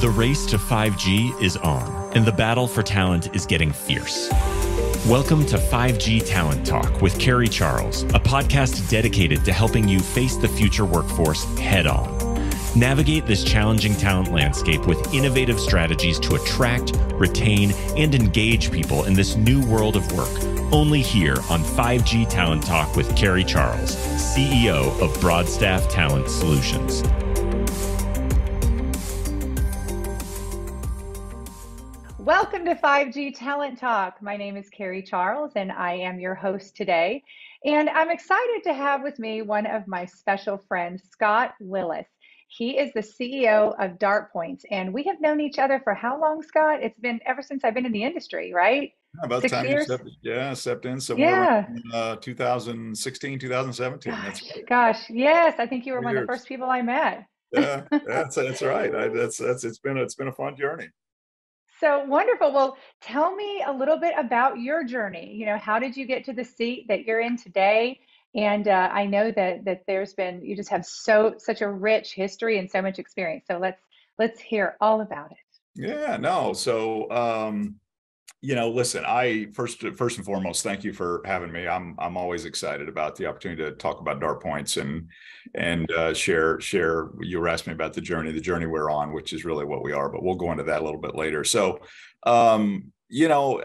The race to 5G is on, and the battle for talent is getting fierce. Welcome to 5G Talent Talk with Carrie Charles, a podcast dedicated to helping you face the future workforce head on. Navigate this challenging talent landscape with innovative strategies to attract, retain, and engage people in this new world of work. Only here on 5G Talent Talk with Carrie Charles, CEO of Broadstaff Talent Solutions. Welcome to 5G Talent Talk. My name is Carrie Charles, and I am your host today. And I'm excited to have with me one of my special friends, Scott Willis. He is the CEO of DartPoints, and we have known each other for how long, Scott? It's been ever since I've been in the industry, right? Yeah, about Six time years? you stepped, yeah, stepped in somewhere yeah. in uh, 2016, 2017. Gosh, that's right. Gosh, yes, I think you were one years. of the first people I met. yeah, that's that's right. I, that's that's it's been it's been a fun journey. So wonderful. Well, tell me a little bit about your journey. You know, how did you get to the seat that you're in today? And uh, I know that that there's been you just have so such a rich history and so much experience. So let's let's hear all about it. Yeah, no. So um, you know, listen, I first first and foremost, thank you for having me. I'm I'm always excited about the opportunity to talk about dart points and and uh, share share. You were asking me about the journey, the journey we're on, which is really what we are. But we'll go into that a little bit later. So, um, you know,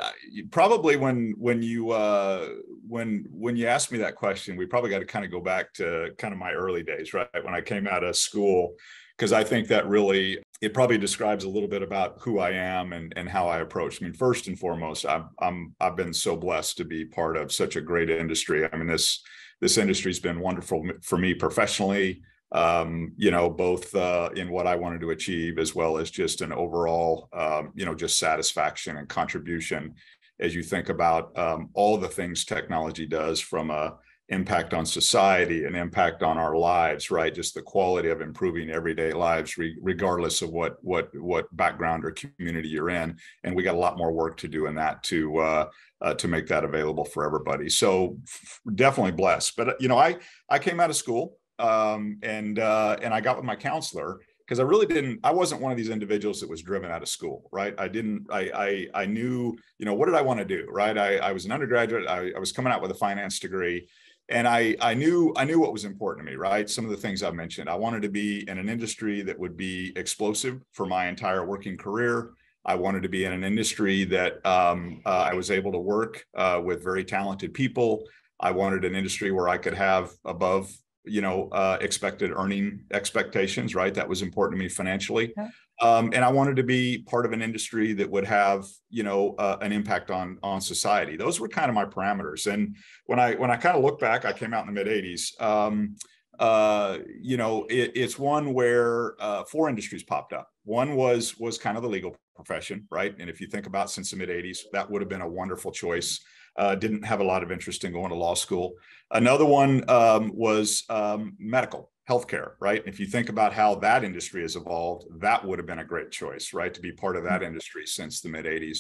probably when when you uh, when when you asked me that question, we probably got to kind of go back to kind of my early days, right? When I came out of school because I think that really it probably describes a little bit about who I am and, and how I approach. I mean, first and foremost, I'm, I'm I've been so blessed to be part of such a great industry. I mean, this this industry's been wonderful for me professionally. Um, you know, both uh, in what I wanted to achieve as well as just an overall, um, you know, just satisfaction and contribution as you think about um, all the things technology does from a impact on society and impact on our lives right just the quality of improving everyday lives re- regardless of what what what background or community you're in and we got a lot more work to do in that to uh, uh, to make that available for everybody so f- definitely blessed but you know i i came out of school um, and uh, and i got with my counselor because I really didn't. I wasn't one of these individuals that was driven out of school, right? I didn't. I I, I knew, you know, what did I want to do, right? I, I was an undergraduate. I, I was coming out with a finance degree, and I, I knew I knew what was important to me, right? Some of the things I mentioned. I wanted to be in an industry that would be explosive for my entire working career. I wanted to be in an industry that um, uh, I was able to work uh, with very talented people. I wanted an industry where I could have above, you know, uh, expected earning expectations, right? That was important to me financially. Um, and I wanted to be part of an industry that would have, you know, uh, an impact on on society. Those were kind of my parameters. And when I when I kind of look back, I came out in the mid '80s. Um, uh, you know, it, it's one where uh, four industries popped up. One was was kind of the legal profession, right? And if you think about since the mid '80s, that would have been a wonderful choice. Uh, didn't have a lot of interest in going to law school. Another one um, was um, medical healthcare, right? If you think about how that industry has evolved, that would have been a great choice, right? To be part of that mm-hmm. industry since the mid 80s.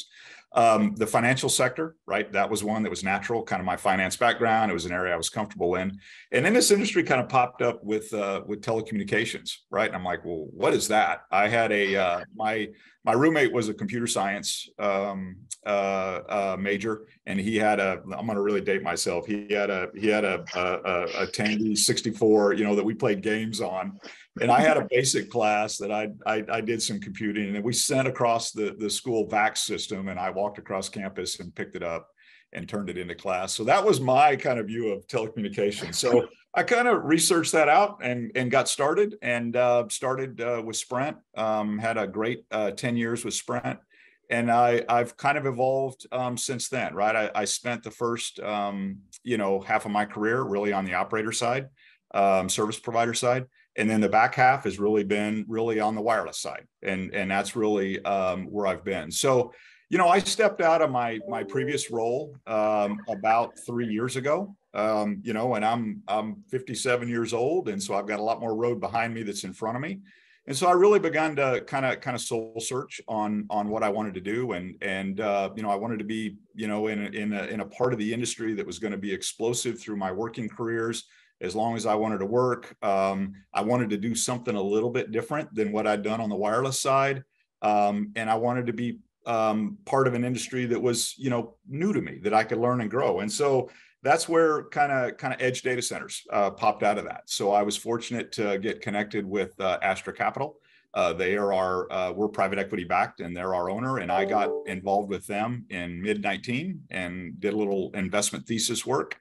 Um, the financial sector, right? That was one that was natural, kind of my finance background. It was an area I was comfortable in. And then this industry kind of popped up with uh, with telecommunications, right? And I'm like, well, what is that? I had a uh, my my roommate was a computer science um, uh, uh, major, and he had a. I'm going to really date myself. He had a he had a a, a Tandy 64, you know, that we played games on, and I had a basic class that I, I I did some computing, and we sent across the the school VAX system, and I walked across campus and picked it up and turned it into class. So that was my kind of view of telecommunications. So I kind of researched that out and, and got started and uh, started uh, with Sprint. Um, had a great uh, 10 years with Sprint. And I, I've kind of evolved um, since then, right? I, I spent the first, um, you know, half of my career really on the operator side, um, service provider side. And then the back half has really been really on the wireless side. And, and that's really um, where I've been. So, you know, I stepped out of my my previous role um, about three years ago. Um, you know, and I'm I'm 57 years old, and so I've got a lot more road behind me that's in front of me. And so I really began to kind of kind of soul search on on what I wanted to do, and and uh, you know I wanted to be you know in in a, in a part of the industry that was going to be explosive through my working careers. As long as I wanted to work, um, I wanted to do something a little bit different than what I'd done on the wireless side um, and I wanted to be um, part of an industry that was you know new to me that I could learn and grow. And so that's where kind of kind of edge data centers uh, popped out of that. So I was fortunate to get connected with uh, Astra Capital. Uh, they are our uh, we're private equity backed and they're our owner and i got involved with them in mid 19 and did a little investment thesis work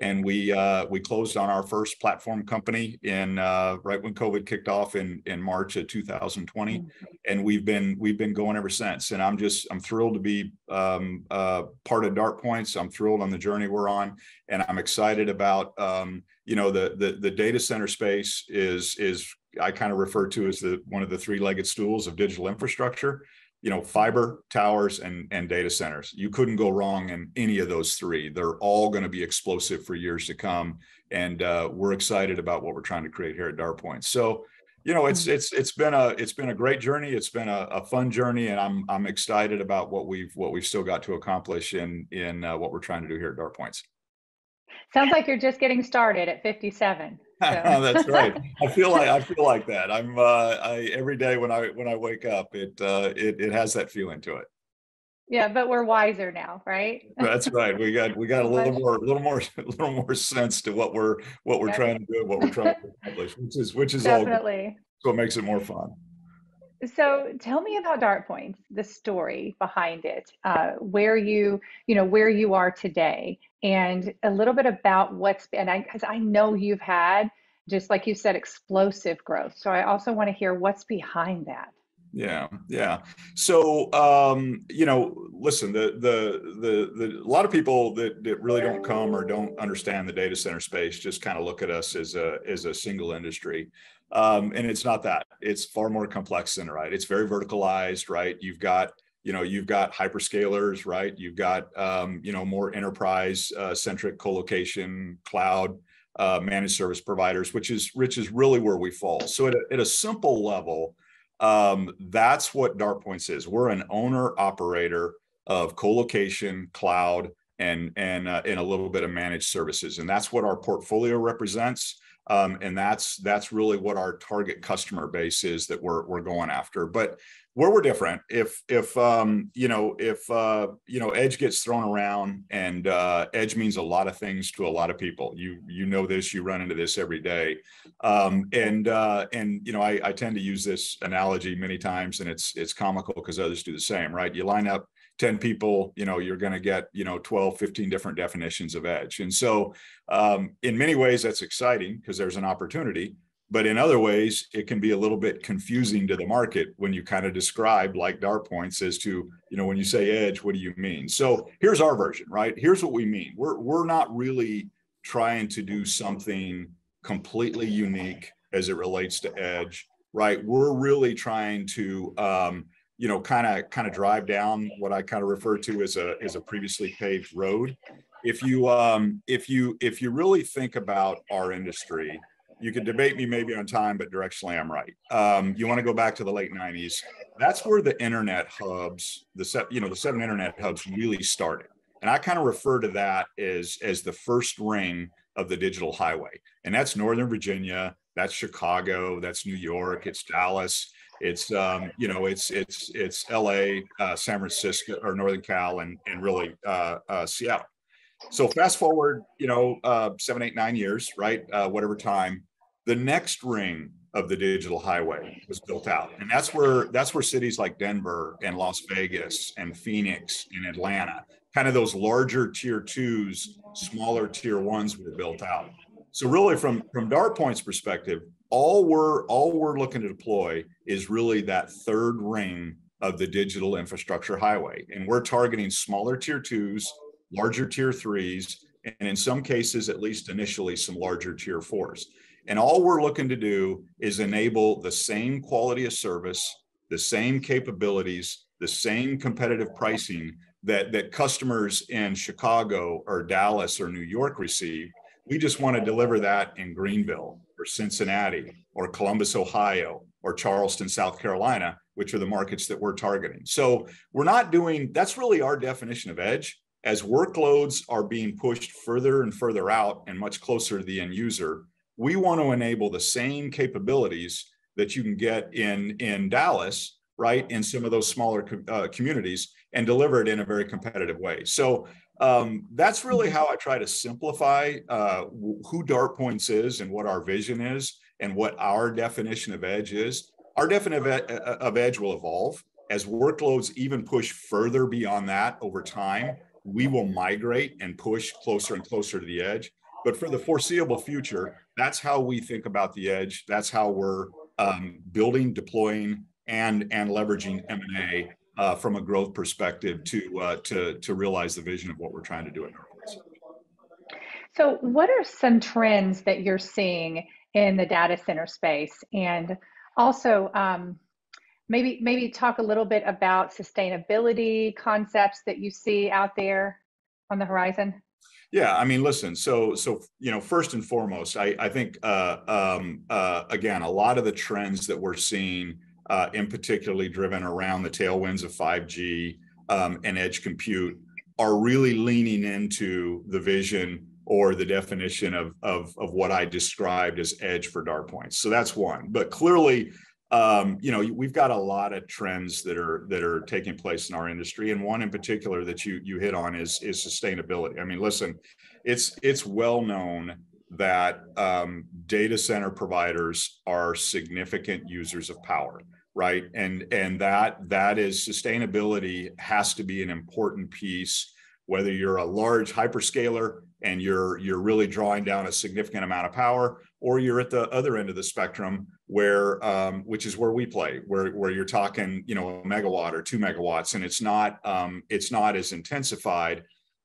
and we uh, we closed on our first platform company in uh, right when COVID kicked off in in March of 2020, mm-hmm. and we've been we've been going ever since. And I'm just I'm thrilled to be um, uh, part of Dart Points. I'm thrilled on the journey we're on, and I'm excited about um, you know the the the data center space is is I kind of refer to as the one of the three legged stools of digital infrastructure you know fiber towers and and data centers. You couldn't go wrong in any of those three. They're all going to be explosive for years to come and uh, we're excited about what we're trying to create here at DartPoint so you know it's it's it's been a it's been a great journey. It's been a, a fun journey and i'm i'm excited about what we've what we've still got to accomplish in in uh, what we're trying to do here at DartPoints sounds like you're just getting started at 57 That's right. I feel like I feel like that. I'm uh, I every day when I when I wake up, it uh, it it has that feeling to it. Yeah, but we're wiser now, right? That's right. We got we got a little more, a little more, a little more sense to what we're what we're trying to do, what we're trying to accomplish, which is which is definitely all so it makes it more fun. So tell me about Dart Points, the story behind it, uh, where you, you know, where you are today, and a little bit about what's been. Because I, I know you've had, just like you said, explosive growth. So I also want to hear what's behind that. Yeah, yeah. So um, you know, listen, the, the the the a lot of people that that really don't come or don't understand the data center space just kind of look at us as a as a single industry. Um, and it's not that. It's far more complex than right. It's very verticalized, right? You've got you know you've got hyperscalers, right? You've got um, you know more enterprise uh, centric colocation, cloud uh, managed service providers, which is which is really where we fall. So at a, at a simple level, um, that's what DartPoints is. We're an owner operator of colocation, cloud, and and uh, and a little bit of managed services, and that's what our portfolio represents. Um, and that's that's really what our target customer base is that we're we're going after. But where we're different, if if um, you know if uh, you know edge gets thrown around, and uh, edge means a lot of things to a lot of people. You you know this, you run into this every day, um, and uh, and you know I, I tend to use this analogy many times, and it's it's comical because others do the same, right? You line up 10 people you know you're going to get you know 12 15 different definitions of edge. And so um, in many ways that's exciting because there's an opportunity but in other ways it can be a little bit confusing to the market when you kind of describe like dart points as to you know when you say edge what do you mean? So here's our version right? Here's what we mean. We're we're not really trying to do something completely unique as it relates to edge right? We're really trying to um, you know, kind of kind of drive down what I kind of refer to as a as a previously paved road. If you um, if you if you really think about our industry, you could debate me maybe on time, but directionally I'm right. Um, you want to go back to the late '90s. That's where the internet hubs, the set, you know, the seven internet hubs really started, and I kind of refer to that as as the first ring of the digital highway, and that's Northern Virginia, that's Chicago, that's New York, it's Dallas it's um, you know it's it's it's L.A., uh, San Francisco, or Northern Cal, and and really uh, uh, Seattle. So fast forward, you know, uh, seven, eight, nine years, right? Uh, whatever time, the next ring of the digital highway was built out, and that's where that's where cities like Denver and Las Vegas and Phoenix and Atlanta, kind of those larger tier twos, smaller tier ones, were built out. So really, from from DartPoint's perspective, all we're all we're looking to deploy is really that third ring of the digital infrastructure highway. And we're targeting smaller tier twos larger tier threes and in some cases at least initially some larger tier fours. And all we're looking to do is enable the same quality of service the same capabilities the same competitive pricing that that customers in chicago or dallas or new york receive. We just want to deliver that in Greenville or Cincinnati or Columbus, Ohio or Charleston, South Carolina, which are the markets that we're targeting. So we're not doing that's really our definition of edge. As workloads are being pushed further and further out and much closer to the end user, we want to enable the same capabilities that you can get in, in Dallas right, in some of those smaller uh, communities and deliver it in a very competitive way. So um, that's really how I try to simplify uh, who Dart Points is and what our vision is and what our definition of edge is. Our definition of edge will evolve as workloads even push further beyond that over time. We will migrate and push closer and closer to the edge. But for the foreseeable future, that's how we think about the edge. That's how we're um, building, deploying, and and leveraging M and A uh, from a growth perspective to uh, to to realize the vision of what we're trying to do at Northwest. So, what are some trends that you're seeing in the data center space, and also um, maybe maybe talk a little bit about sustainability concepts that you see out there on the horizon? Yeah, I mean, listen. So, so you know, first and foremost, I I think uh, um, uh, again, a lot of the trends that we're seeing uh, in particularly driven around the tailwinds of 5G um, and edge compute, are really leaning into the vision or the definition of, of, of what I described as edge for dart points. So that's one. But clearly, um, you know, we've got a lot of trends that are that are taking place in our industry, and one in particular that you you hit on is is sustainability. I mean, listen, it's it's well known that um, data center providers are significant users of power right? And and that that is sustainability has to be an important piece whether you're a large hyperscaler and you're you're really drawing down a significant amount of power or you're at the other end of the spectrum where um, which is where we play where where you're talking you know a megawatt or two megawatts and it's not um, it's not as intensified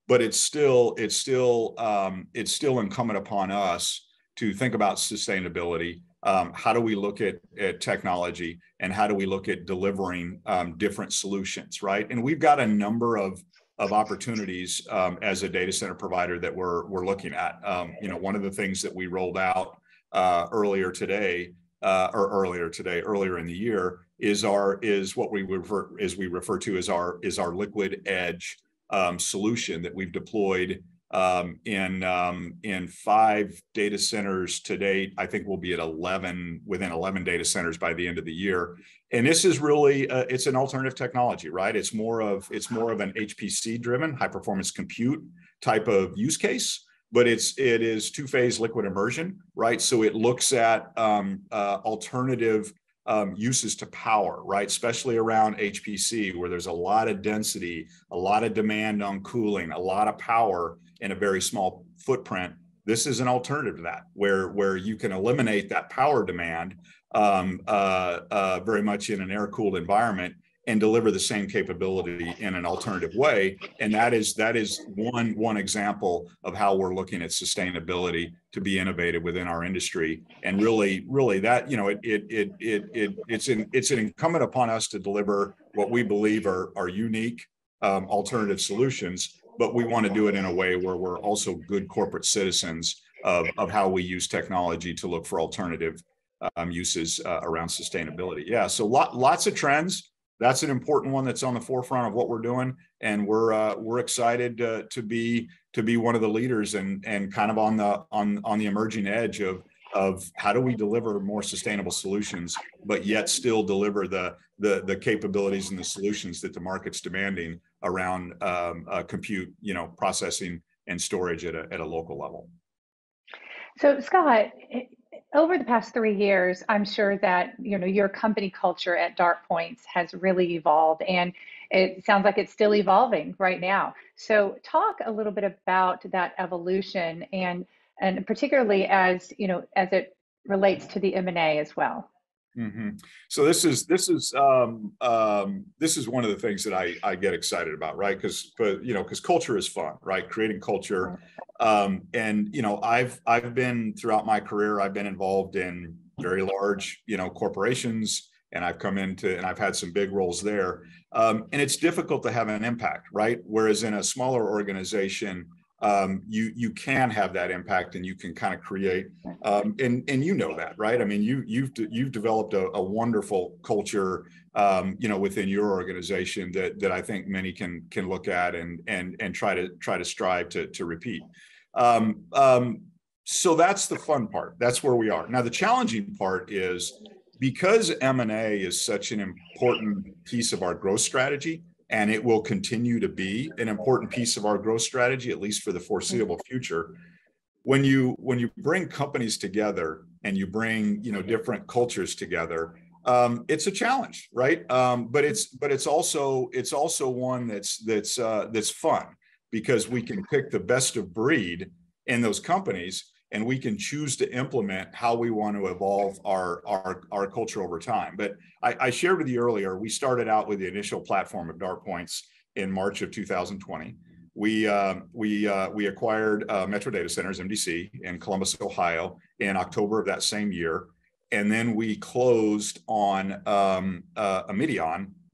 but it's still it's still um, it's still incumbent upon us to think about sustainability um, how do we look at, at technology and how do we look at delivering um, different solutions, right? And we've got a number of of opportunities um, as a data center provider that we're we're looking at. Um, you know, one of the things that we rolled out uh, earlier today, uh, or earlier today, earlier in the year, is our is what we refer is we refer to as our is our liquid edge um, solution that we've deployed um, in um, in five data centers to date. I think we'll be at 11 within 11 data centers by the end of the year. And this is really uh, it's an alternative technology, right? It's more of it's more of an HPC driven high performance compute type of use case. But it's it is two phase liquid immersion, right? So it looks at um, uh, alternative um, uses to power, right? Especially around HPC, where there's a lot of density, a lot of demand on cooling, a lot of power in a very small footprint. This is an alternative to that, where where you can eliminate that power demand um, uh, uh, very much in an air cooled environment and deliver the same capability in an alternative way. And that is that is one one example of how we're looking at sustainability to be innovative within our industry. And really, really that, you know, it it it it, it it's an it's an incumbent upon us to deliver what we believe are are unique um, alternative solutions but we want to do it in a way where we're also good corporate citizens of, of how we use technology to look for alternative um, uses uh, around sustainability. Yeah, so lot, lots of trends. That's an important one that's on the forefront of what we're doing, and we're uh, we're excited uh, to be to be one of the leaders and and kind of on the on on the emerging edge of of how do we deliver more sustainable solutions, but yet still deliver the the the capabilities and the solutions that the market's demanding around um, uh, compute, you know, processing and storage at a, at a local level. So Scott, over the past three years, I'm sure that you know your company culture at Dart Points has really evolved, and it sounds like it's still evolving right now. So talk a little bit about that evolution, and and particularly as you know as it relates to the M and A as well. Mm-hmm. So this is this is um, um, this is one of the things that I I get excited about, right? Because but you know because culture is fun, right? Creating culture, um, and you know I've I've been throughout my career I've been involved in very large you know corporations, and I've come into and I've had some big roles there, um, and it's difficult to have an impact, right? Whereas in a smaller organization, um, you you can have that impact and you can kind of create um, and and you know that right? I mean you you've you've developed a, a wonderful culture um, you know within your organization that that i think many can can look at and and and try to try to strive to to repeat. Um, um, so that's the fun part. That's where we are. Now the challenging part is because M&A is such an important piece of our growth strategy, and it will continue to be an important piece of our growth strategy, at least for the foreseeable future. When you when you bring companies together and you bring you know different cultures together, um, it's a challenge, right? Um, but it's but it's also it's also one that's that's uh, that's fun because we can pick the best of breed in those companies and we can choose to implement how we want to evolve our our, our culture over time. But I, I shared with you earlier, we started out with the initial platform of DartPoints in March of 2020. We uh, we uh, we acquired uh, Metro Data Centers (MDC) in Columbus, Ohio, in October of that same year, and then we closed on um, uh,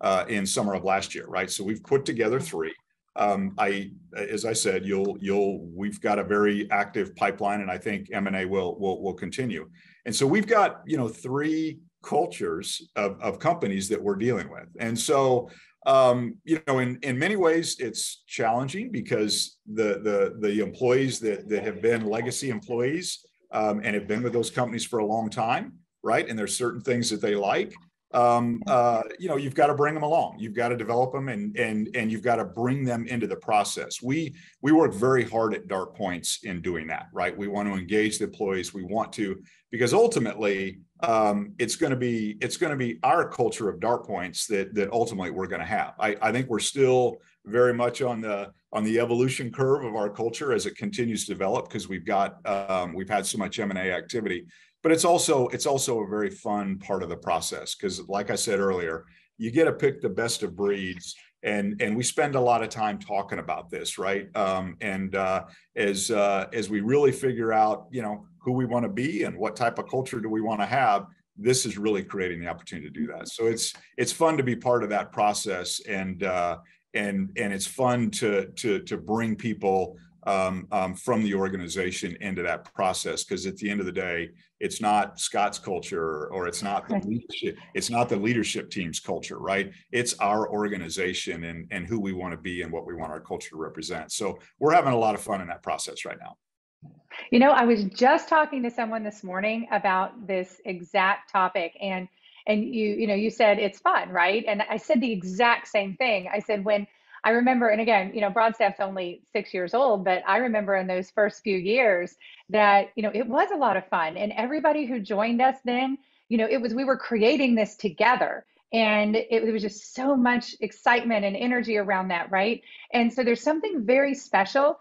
uh, in summer of last year. Right, so we've put together three um, I, as I said, you'll, you'll, we've got a very active pipeline, and I think M and A will, will, will continue. And so we've got, you know, three cultures of, of companies that we're dealing with, and so, um, you know, in in many ways, it's challenging because the the the employees that that have been legacy employees um, and have been with those companies for a long time, right? And there's certain things that they like, um, uh, you know, you've got to bring them along. You've got to develop them, and and and you've got to bring them into the process. We we work very hard at DartPoints in doing that. Right, we want to engage the employees. We want to because ultimately um, it's going to be it's going to be our culture of DartPoints that that ultimately we're going to have. I, I think we're still very much on the on the evolution curve of our culture as it continues to develop because we've got um, we've had so much M&A activity but it's also it's also a very fun part of the process because like i said earlier you get to pick the best of breeds and and we spend a lot of time talking about this right? Um, and uh, as uh, as we really figure out you know who we want to be and what type of culture do we want to have this is really creating the opportunity to do that. So it's it's fun to be part of that process and uh, and and it's fun to to to bring people um, um, from the organization into that process because at the end of the day it's not scott's culture or it's not the leadership it's not the leadership team's culture right? It's our organization and and who we want to be and what we want our culture to represent. So we're having a lot of fun in that process right now. You know i was just talking to someone this morning about this exact topic and and you you know you said it's fun right? And i said the exact same thing. I said when I remember, and again, you know, Broadstaff's only six years old, but I remember in those first few years that, you know, it was a lot of fun. And everybody who joined us then, you know, it was, we were creating this together. And it, it was just so much excitement and energy around that, right? And so there's something very special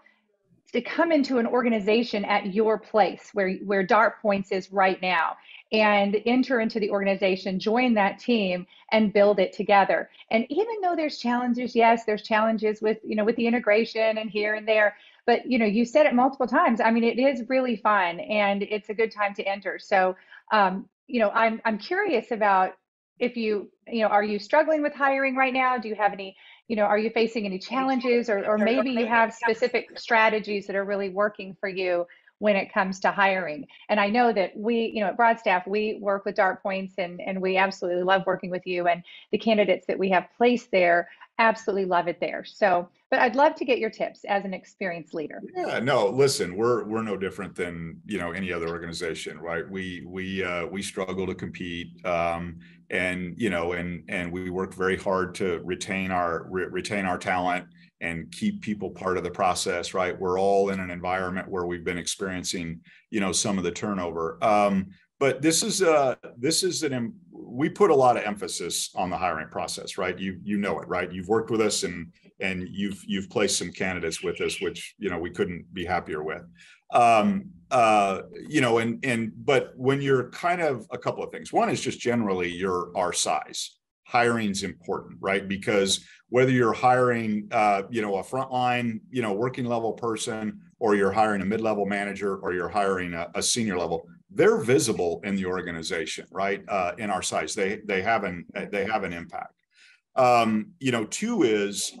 to come into an organization at your place where where dart points is right now and enter into the organization, join that team and build it together. And even though there's challenges, yes, there's challenges with, you know, with the integration and here and there, but you know, you said it multiple times. I mean, it is really fun and it's a good time to enter. So, um, you know, I'm I'm curious about if you, you know, are you struggling with hiring right now? Do you have any, you know, are you facing any challenges or, or maybe you have specific strategies that are really working for you when it comes to hiring. And I know that we, you know, at Broadstaff, we work with Dart Points and, and we absolutely love working with you and the candidates that we have placed there absolutely love it there. So, but I'd love to get your tips as an experienced leader. Yeah, no, listen, we're we're no different than you know any other organization, right? We we uh, we struggle to compete, um, and you know, and and we work very hard to retain our re- retain our talent and keep people part of the process right? We're all in an environment where we've been experiencing you know some of the turnover. Um, but this is uh this is an we put a lot of emphasis on the hiring process right? You you know it right? You've worked with us and and you've you've placed some candidates with us which you know we couldn't be happier with. Um uh you know and and but when you're kind of a couple of things. One is just generally your our size hiring is important, right? Because whether you're hiring, uh, you know, a frontline, you know, working level person, or you're hiring a mid-level manager, or you're hiring a, a senior level, they're visible in the organization, right? Uh, in our size, they they have an they have an impact. Um, you know, two is,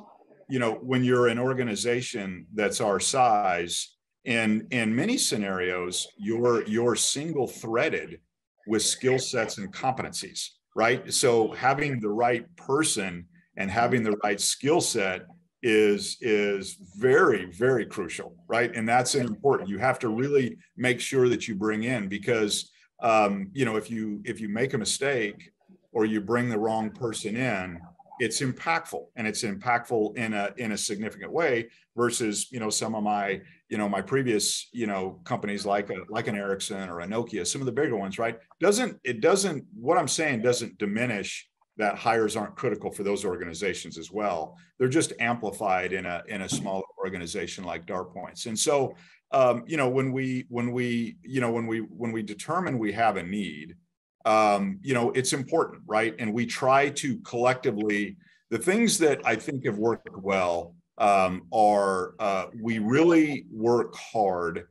you know, when you're an organization that's our size, in in many scenarios, you're you're single threaded with skill sets and competencies right? So having the right person and having the right skill set is is very very crucial right and that's important you have to really make sure that you bring in because um, you know if you if you make a mistake or you bring the wrong person in it's impactful and it's impactful in a in a significant way versus you know some of my you know my previous you know companies like a like an Ericsson or a Nokia some of the bigger ones right? Doesn't it doesn't what I'm saying doesn't diminish that hires aren't critical for those organizations as well. They're just amplified in a in a smaller organization like Dartpoints and so um, you know when we when we you know when we when we determine we have a need um, you know, it's important, right? And we try to collectively, the things that I think have worked well um, are uh, we really work hard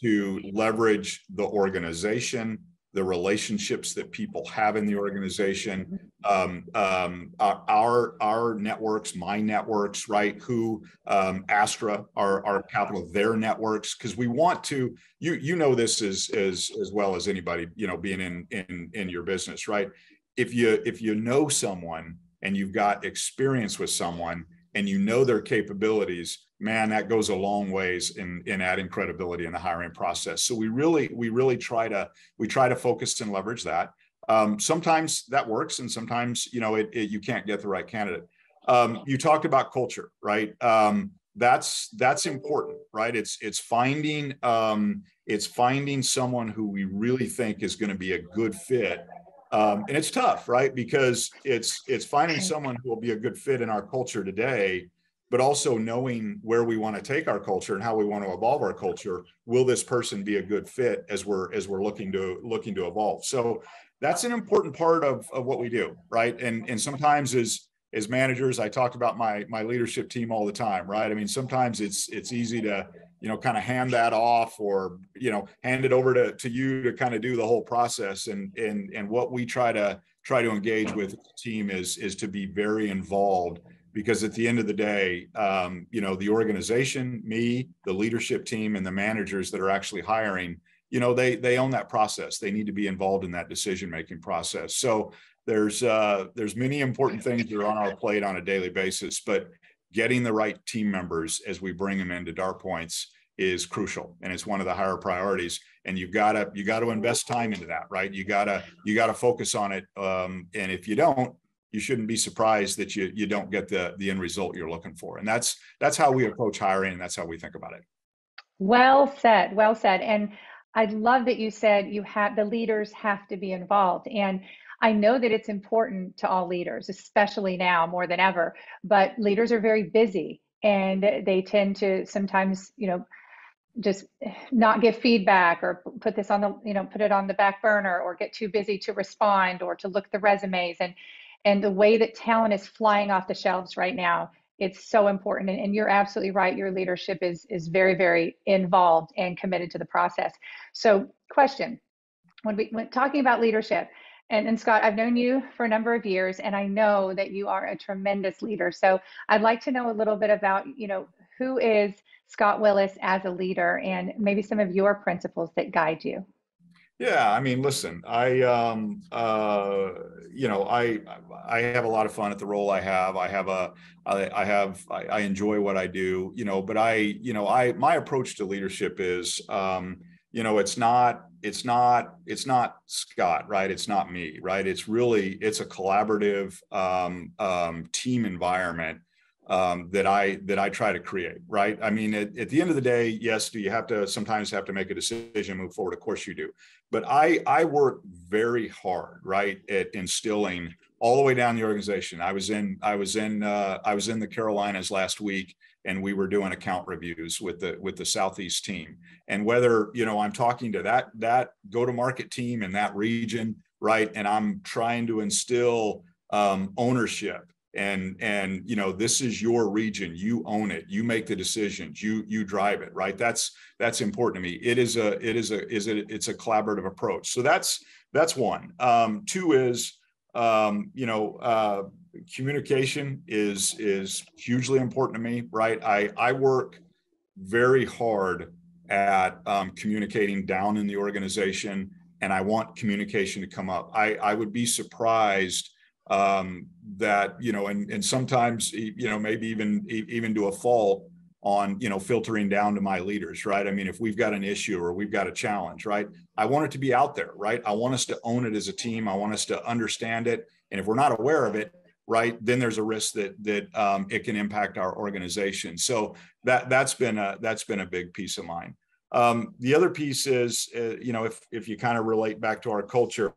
to leverage the organization the relationships that people have in the organization, um, um, our our networks, my networks, right? Who um, Astra, our our capital, their networks, because we want to. You you know this as as as well as anybody, you know, being in in in your business, right? If you if you know someone and you've got experience with someone and you know their capabilities man, that goes a long ways in in adding credibility in the hiring process. So we really we really try to we try to focus and leverage that. Um, sometimes that works, and sometimes you know it, it, you can't get the right candidate. Um, you talked about culture, right? Um, that's that's important, right? It's it's finding um, it's finding someone who we really think is going to be a good fit. Um, and it's tough, right? Because it's it's finding someone who will be a good fit in our culture today but also knowing where we want to take our culture and how we want to evolve our culture will this person be a good fit as we're as we're looking to looking to evolve? So that's an important part of, of what we do right? And and sometimes as as managers i talk about my my leadership team all the time right? I mean sometimes it's it's easy to you know kind of hand that off or you know hand it over to, to you to kind of do the whole process and and and what we try to try to engage with the team is is to be very involved because at the end of the day, um, you know, the organization, me, the leadership team, and the managers that are actually hiring, you know, they they own that process. They need to be involved in that decision making process. So there's uh, there's many important things that are on our plate on a daily basis, but getting the right team members as we bring them into Dartpoints is crucial and it's one of the higher priorities and you've got to you got to invest time into that right you got to you got to focus on it um, and if you don't you shouldn't be surprised that you you don't get the the end result you're looking for. And that's that's how we approach hiring and that's how we think about it. Well said. Well said. And I love that you said you have the leaders have to be involved. And I know that it's important to all leaders, especially now more than ever, but leaders are very busy and they tend to sometimes, you know, just not give feedback or put this on the, you know, put it on the back burner or get too busy to respond or to look the resumes. And and the way that talent is flying off the shelves right now it's so important. And, and, you're absolutely right your leadership is is very very involved and committed to the process. So question. When we when talking about leadership and, and scott i've known you for a number of years and i know that you are a tremendous leader so i'd like to know a little bit about you know who is scott willis as a leader and maybe some of your principles that guide you yeah, I mean, listen, I um uh you know, I I have a lot of fun at the role I have. I have a I, I have I, I enjoy what I do, you know, but I, you know, I my approach to leadership is um, you know, it's not it's not it's not Scott, right? It's not me, right? It's really it's a collaborative um, um, team environment um, that I that I try to create, right? I mean, at, at, the end of the day, yes, do you have to sometimes have to make a decision, move forward? Of course you do, but I I work very hard, right, at instilling all the way down the organization. I was in I was in uh, I was in the Carolinas last week, and we were doing account reviews with the with the Southeast team. And whether you know I'm talking to that that go to market team in that region, right, and I'm trying to instill um, ownership and and you know this is your region you own it you make the decisions you you drive it right? That's that's important to me. It is a it is a is it it's a collaborative approach. So that's that's one. Um two is um you know uh communication is is hugely important to me right? I i work very hard at um, communicating down in the organization and i want communication to come up. I i would be surprised um, that you know, and and sometimes you know maybe even even to a fault on you know filtering down to my leaders right? I mean if we've got an issue or we've got a challenge right? I want it to be out there right? I want us to own it as a team. I want us to understand it. And if we're not aware of it right then there's a risk that that um, it can impact our organization so that that's been a that's been a big piece of mine um, the other piece is uh, you know if if you kind of relate back to our culture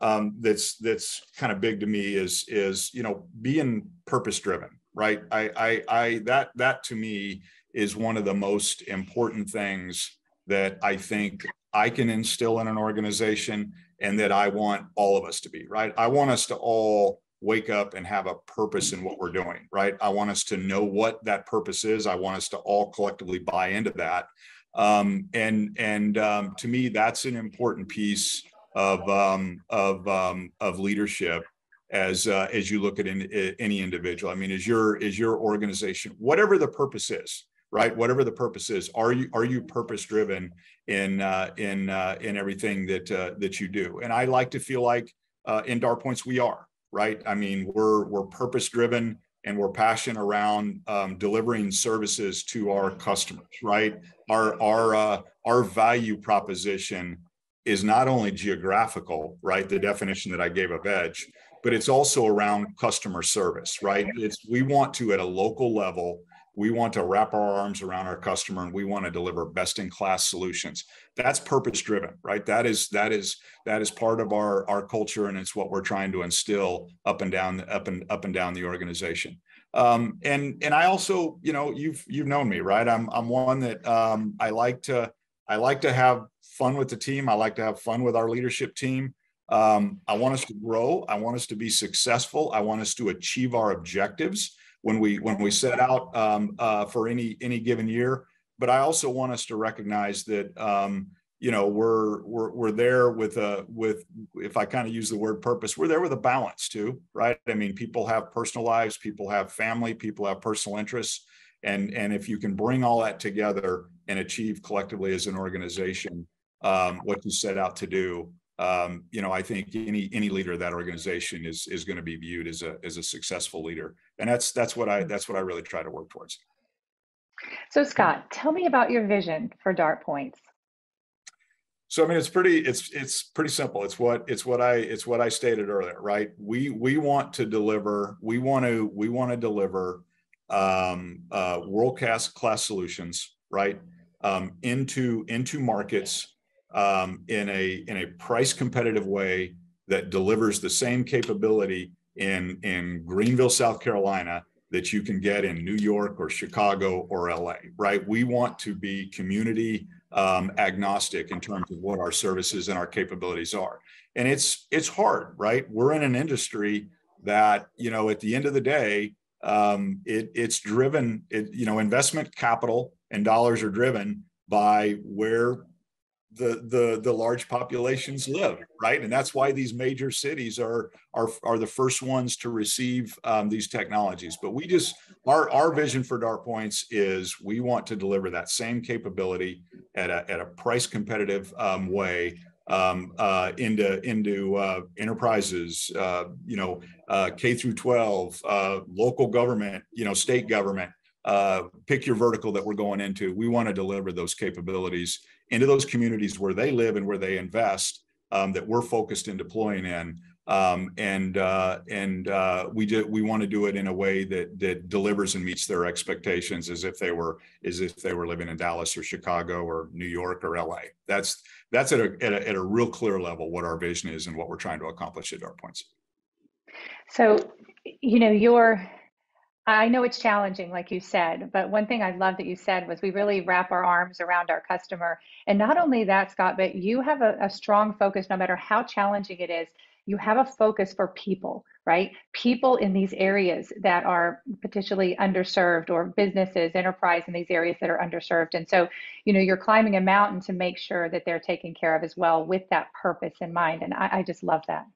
um, that's that's kind of big to me is is you know being purpose driven right? I, I, I, that, that to me is one of the most important things that I think I can instill in an organization and that I want all of us to be, right? I want us to all wake up and have a purpose in what we're doing, right? I want us to know what that purpose is. I want us to all collectively buy into that. Um, and and um, to me, that's an important piece of um, of um, of leadership as uh, as you look at in, any individual. I mean, is your is your organization whatever the purpose is, right? Whatever the purpose is, are you are you purpose driven in uh, in uh, in everything that uh, that you do? And I like to feel like uh, in Dartpoints we are, right? I mean, we're we're purpose driven and we're passionate around um, delivering services to our customers, right? Our our uh, our value proposition is not only geographical, right? The definition that I gave of edge, but it's also around customer service, right? It's we want to at a local level, we want to wrap our arms around our customer and we want to deliver best in class solutions. That's purpose driven, right? That is that is that is part of our our culture and it's what we're trying to instill up and down up and up and down the organization. Um, and and I also, you know, you've you've known me, right? I'm I'm one that um, I like to I like to have fun with the team. I like to have fun with our leadership team. Um, I want us to grow. I want us to be successful. I want us to achieve our objectives when we when we set out um, uh, for any any given year. But I also want us to recognize that um, you know we're we're we're there with a with if I kind of use the word purpose, we're there with a balance too, right? I mean, people have personal lives, people have family, people have personal interests, and and if you can bring all that together and achieve collectively as an organization um, what you set out to do um, you know, I think any any leader of that organization is is going to be viewed as a as a successful leader, and that's that's what I that's what I really try to work towards. So, Scott, tell me about your vision for Dart Points. So, I mean, it's pretty it's it's pretty simple. It's what it's what I it's what I stated earlier, right? We we want to deliver. We want to we want to deliver um, uh, world class class solutions, right? Um, into into markets um, in a in a price competitive way that delivers the same capability in in Greenville, South Carolina that you can get in New York or Chicago or LA, right? We want to be community um, agnostic in terms of what our services and our capabilities are. And it's it's hard, right? We're in an industry that, you know, at the end of the day, um, it, it's driven, it, you know, investment capital and dollars are driven by where the the the large populations live right? And that's why these major cities are are are the first ones to receive um, these technologies. But we just our our vision for Dartpoints is we want to deliver that same capability at a at a price competitive um, way um, uh, into into uh, enterprises uh, you know uh, k through 12 uh, local government you know state government uh, pick your vertical that we're going into. We want to deliver those capabilities into those communities where they live and where they invest um, that we're focused in deploying in. Um, and uh, and uh, we do we want to do it in a way that that delivers and meets their expectations as if they were as if they were living in Dallas or Chicago or New York or LA. That's that's at a, at a, at a real clear level what our vision is and what we're trying to accomplish at our Dartpoints. So, you know, your I know it's challenging, like you said, but one thing I love that you said was we really wrap our arms around our customer. And not only that, Scott, but you have a, a, strong focus, no matter how challenging it is, you have a focus for people, right? People in these areas that are potentially underserved or businesses, enterprise in these areas that are underserved. And so, you know, you're climbing a mountain to make sure that they're taken care of as well with that purpose in mind. And I, I just love that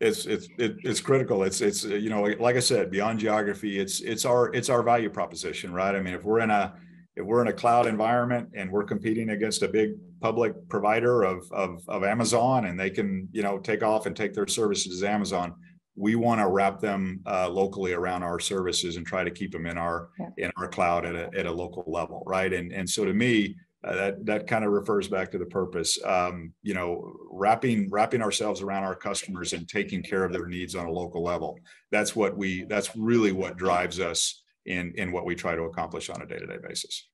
it's it's it's critical. It's it's you know like i said beyond geography it's it's our it's our value proposition right? I mean if we're in a if we're in a cloud environment and we're competing against a big public provider of of, of amazon and they can you know take off and take their services amazon we want to wrap them uh, locally around our services and try to keep them in our yeah. in our cloud at a, at a local level right? And and so to me uh, that that kind of refers back to the purpose um, you know wrapping wrapping ourselves around our customers and taking care of their needs on a local level. That's what we that's really what drives us in in what we try to accomplish on a day-to-day basis.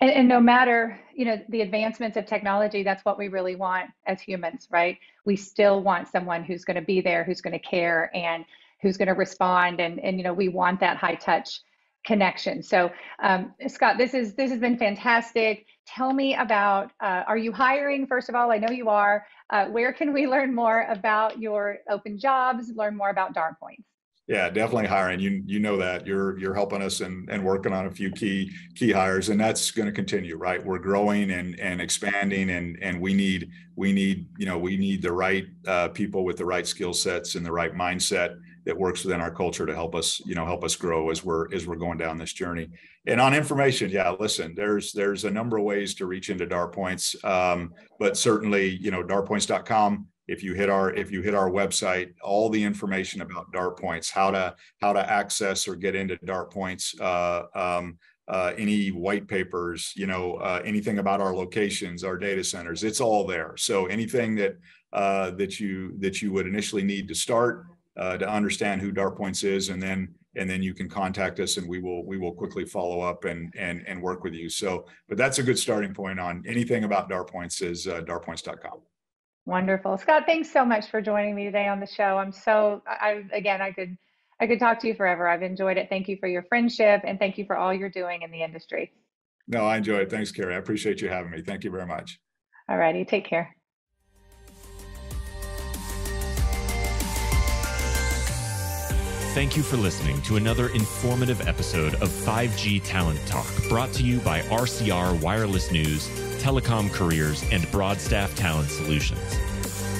And, and, no matter you know the advancements of technology that's what we really want as humans right? We still want someone who's going to be there who's going to care and who's going to respond and and you know we want that high touch connection. So um, scott this is this has been fantastic. Tell me about uh, are you hiring first of all? I know you are. Uh, where can we learn more about your open jobs learn more about DartPoints yeah, definitely hiring. You you know that. You're you're helping us and and working on a few key key hires, and that's going to continue. Right, we're growing and and expanding, and and we need we need you know we need the right uh, people with the right skill sets and the right mindset that works within our culture to help us you know help us grow as we're as we're going down this journey. And on information, yeah, listen, there's there's a number of ways to reach into DartPoints, um, but certainly you know dartpoints.com if you hit our if you hit our website all the information about DartPoints, how to how to access or get into DartPoints uh, um, uh, any white papers you know uh, anything about our locations our data centers it's all there so anything that uh, that you that you would initially need to start uh, to understand who DartPoints is and then and then you can contact us and we will we will quickly follow up and and and work with you so but that's a good starting point on anything about DartPoints is uh, dartpoints.com Wonderful. Scott, thanks so much for joining me today on the show. I'm so I again I could I could talk to you forever. I've enjoyed it. Thank you for your friendship and thank you for all you're doing in the industry. No, I enjoy it. Thanks, Carrie. I appreciate you having me. Thank you very much. All righty. Take care. Thank you for listening to another informative episode of 5G Talent Talk, brought to you by RCR Wireless News telecom careers, and Broadstaff Talent Solutions.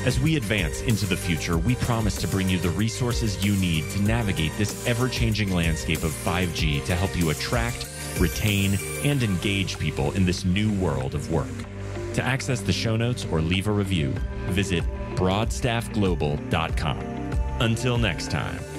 As we advance into the future, we promise to bring you the resources you need to navigate this ever changing landscape of 5G to help you attract, retain, and engage people in this new world of work. To access the show notes or leave a review, visit broadstaffglobal.com. Until next time.